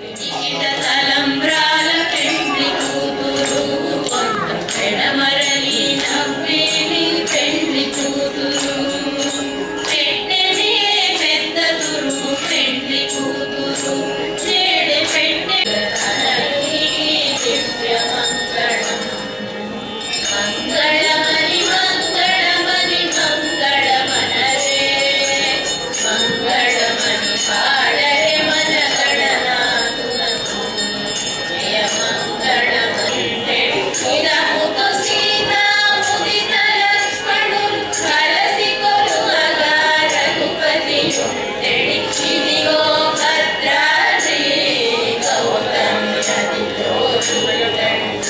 Nikita Thank you.